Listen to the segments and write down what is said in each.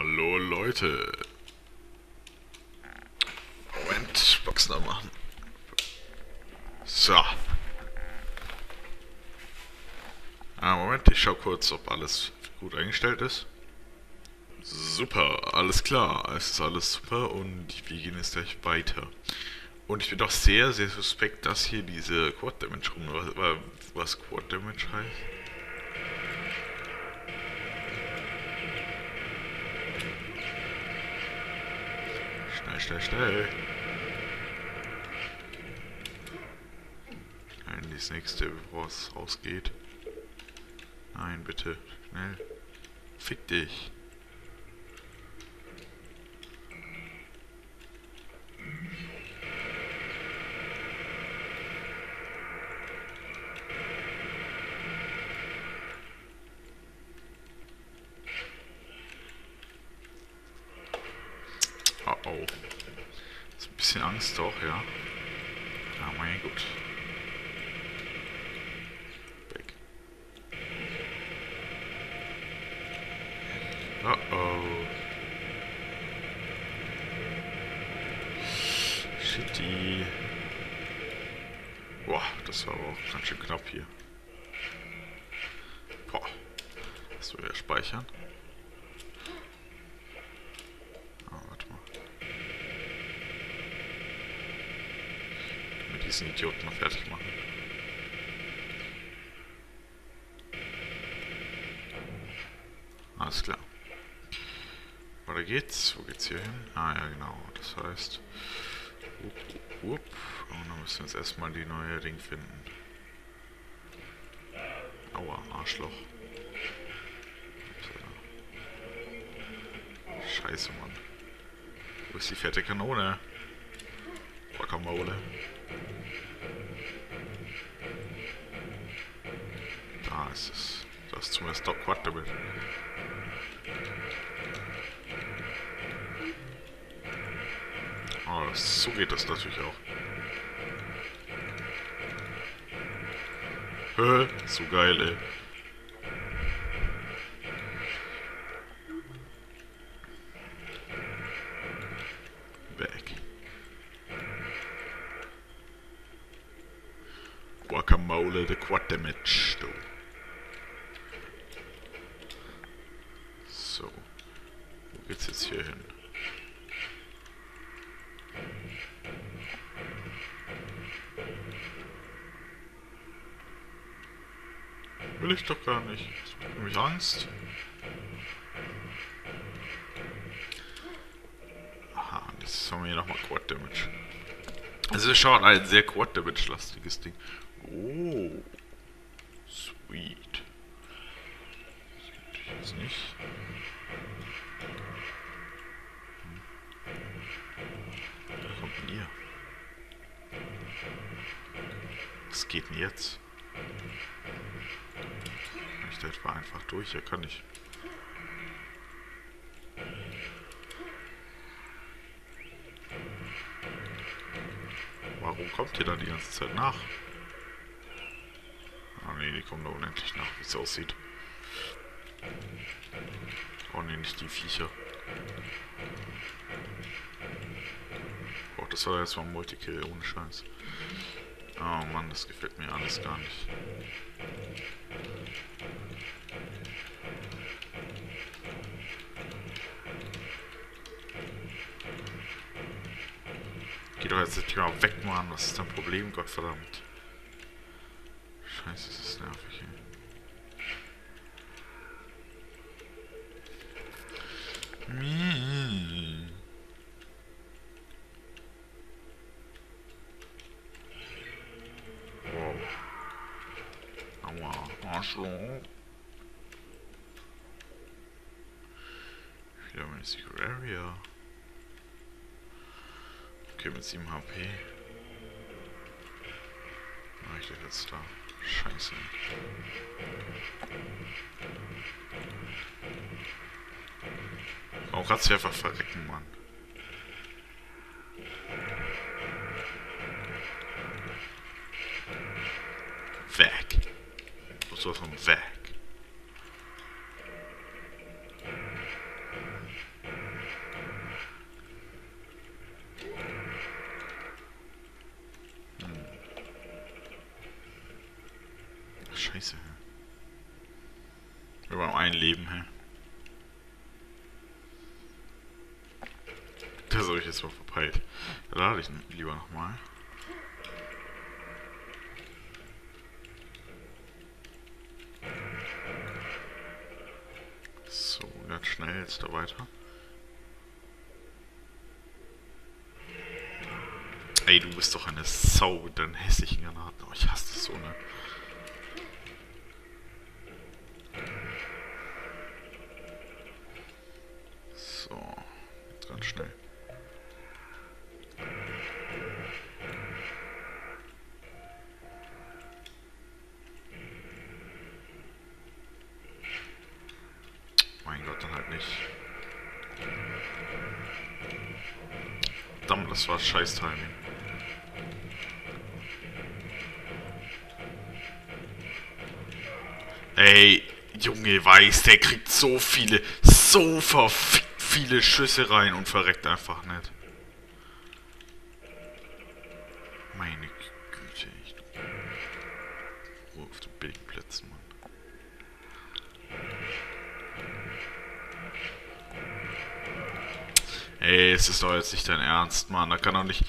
Hallo Leute. Moment, Box noch machen. So. Ah, Moment, ich schau kurz, ob alles gut eingestellt ist. Super, alles klar. Es ist alles super und wir gehen jetzt gleich weiter. Und ich bin doch sehr, sehr suspekt, dass hier diese Quad Damage rum, was, was Quad Damage heißt. Schnell, schnell. Nein, das nächste, bevor es rausgeht. Nein, bitte, schnell. Fick dich. Oh oh. Ist ein bisschen Angst doch, ja. Ja, mein gut. Weg. Oh oh. Shitty. Boah, das war aber auch ganz schön knapp hier. Boah. Das will ja speichern. Ah, warte mal. Diesen Idioten noch fertig machen? Alles klar. Weiter geht's. Wo geht's hier hin? Ah ja, genau. Das heißt... Wupp, wupp. Und dann müssen wir jetzt erstmal die neue Ding finden. Aua, Arschloch. Scheiße, Mann. Wo ist die fette Kanone? Guacamole. Ist. Das ist zumindest Doc damit. Oh, das, so geht das natürlich auch. Hä? So geil, ey. Weg. Guacamole, the Quad Damage, du. So. Wo geht's jetzt hier hin? Will ich doch gar nicht. Das macht nämlich Angst. Aha, das haben wir hier nochmal Quad Damage. Ist schon ein sehr Quad Damage lastiges Ding. Oh. Sweet. Das gibt jetzt nicht. Geht denn jetzt? Kann ich da etwa einfach durch? Ja, kann ich. Warum kommt ihr da die ganze Zeit nach? Ah ne, die kommen da unendlich nach, wie es aussieht. Oh ne, nicht die Viecher. Oh, das war jetzt mal ein Multikill, ohne Scheiß. Oh Mann, das gefällt mir alles gar nicht. Geh doch jetzt nicht mal weg, Mann. Was ist dein Problem, Gottverdammt? Scheiße, ist das nervig, ey. Mii. Wow. Aua, Arschloch. Meine Secret Area. Okay, mit 7 HP. War ich denn jetzt da? Scheiße. Oh, kannst du einfach verrecken, Mann. Weg. Du sollst von weg. Habe ich jetzt mal verpeilt. Da lade ich lieber nochmal. So, ganz schnell jetzt da weiter. Ey, du bist doch eine Sau mit deinen hässlichen Granaten. Oh, ich hasse das so, ne? War scheiß Timing. Ey, Junge Weiß, der kriegt so viele, so verfickt viele Schüsse rein und verreckt einfach nicht. Ey, es ist doch jetzt nicht dein Ernst, Mann. Da kann doch nicht...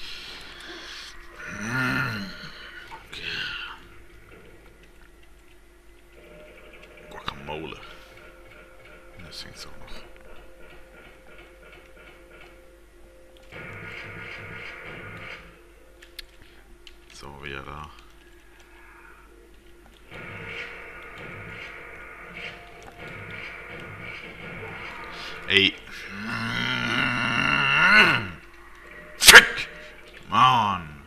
Guacamole. Deswegen ist auch noch. So, wieder da. Ey. Fick! Mann.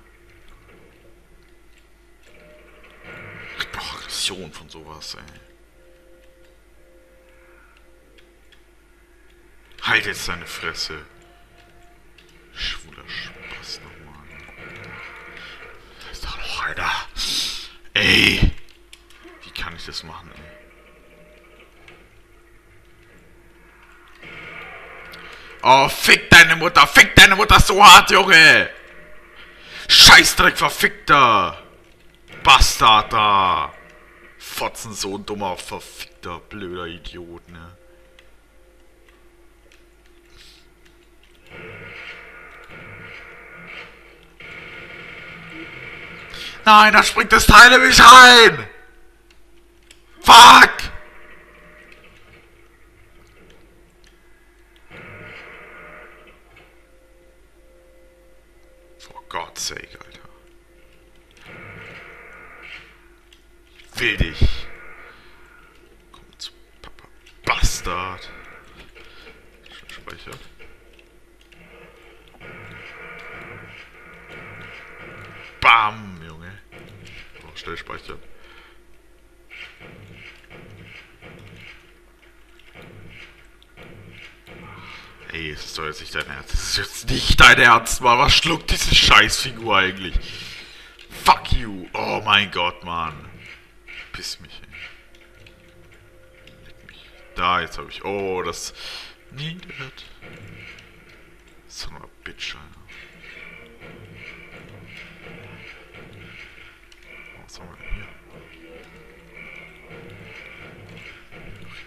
Ich brauch Aggression sowas, ey. Halt jetzt deine Fresse. Schwuler Spaß nochmal. Da ist doch noch einer. Ey. Wie kann ich das machen, ey? Oh, fick deine Mutter, fick deine Mutter so hart, Junge! Scheißdreck, verfickter! Bastard da! Fotzen, so ein dummer, verfickter, blöder Idiot, ne? Nein, da springt das Teil in mich rein! Fuck! Will dich. Komm zu Papa. Bastard. Schon speichert. Bam, Junge. Oh, schnell speichern. Ey, es ist doch jetzt nicht dein Ernst. Das ist jetzt nicht dein Ernst, Mann. Was schluckt diese Scheißfigur eigentlich? Fuck you. Oh mein Gott, Mann. Piss mich, ey. Leck mich. Da, jetzt habe ich... Oh, das... Needed. Son of a bitch, Alter. Was haben wir denn hier?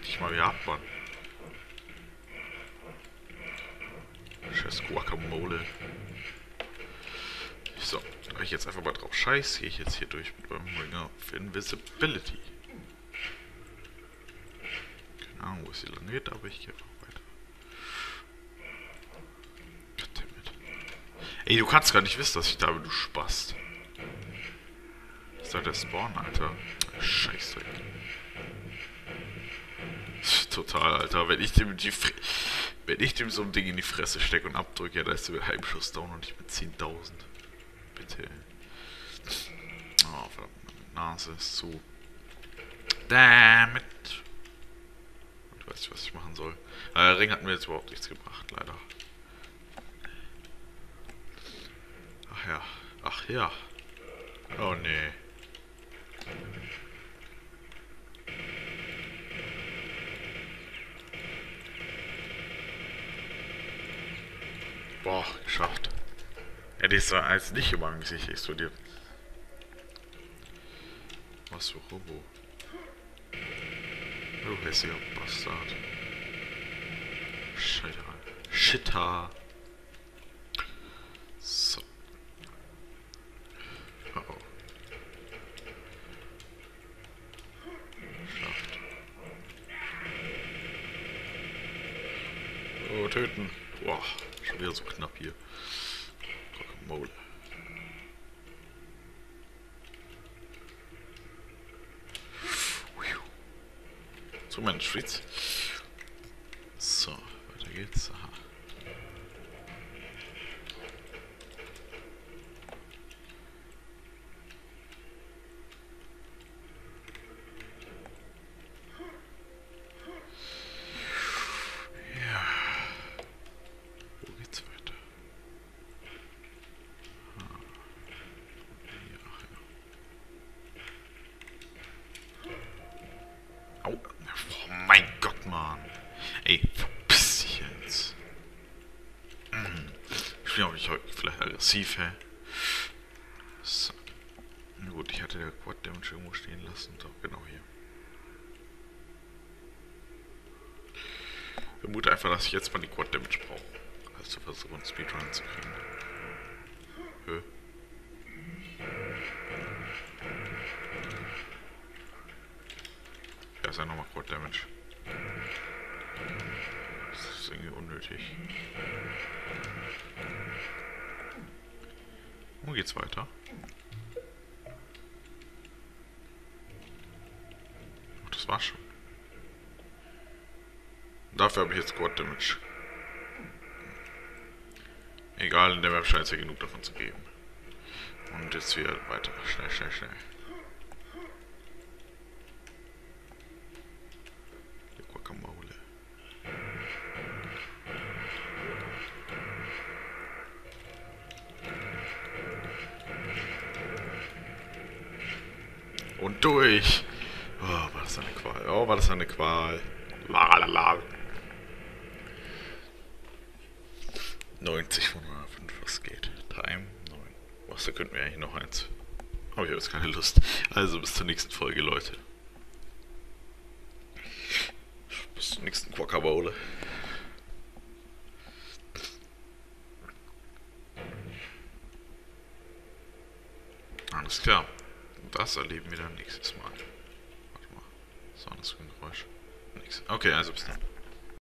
Dich mal wieder ab, Mann. Scheiß Guacamole. Ich jetzt einfach mal drauf scheiß, gehe ich jetzt hier durch mit meinem Ring of Invisibility. Keine Ahnung, wo es hier lang geht, aber ich gehe einfach weiter. Goddammit. Ey, du kannst gar nicht wissen, dass ich da bin, du Spast. Ist da der Spawn, Alter? Scheiße. Total, Alter. Wenn ich dem die Fre wenn ich dem so ein Ding in die Fresse stecke und abdrücke, ja, da ist er mit Halbschuss down und nicht mit 10.000. Bitte. Oh, verdammt. Meine Nase ist zu. Damn it. Und weiß nicht, was ich machen soll. Äh, der Ring hat mir jetzt überhaupt nichts gebracht, leider. Ach ja. Ach ja. Oh nee. Boah, geschafft. Ich es als nicht über mein Gesicht explodiert. Was für Robo. Du hässiger Bastard. Scheiter. Shitter. So. Oh oh. Schafft. Oh, töten. Boah, schon wieder so knapp hier. Guacamole. So, meine Streets. So, weiter geht's. Aha. Hä? So. Gut, ich hatte ja Quad Damage irgendwo stehen lassen. Doch, genau hier. Ich vermute einfach, dass ich jetzt mal die Quad Damage brauche. Also zu versuchen, Speedrun zu kriegen. Hö. Ja, ist ja nochmal Quad Damage. Das ist irgendwie unnötig. Geht's weiter? Ach, das war's schon. Dafür habe ich jetzt Quad Damage. Egal, in der Map scheint es ja genug davon zu geben. Und jetzt wieder weiter. Schnell, schnell, schnell. Das eine Qual. Lalala. 90 von 105, was geht? Time 9. Was, da könnten wir eigentlich noch eins. Aber ich habe jetzt keine Lust. Also bis zur nächsten Folge, Leute. Bis zur nächsten Quackerbaule. Alles klar. Das erleben wir dann nächstes Mal. Das ist ein Geräusch. Nix. Okay, also bis dann.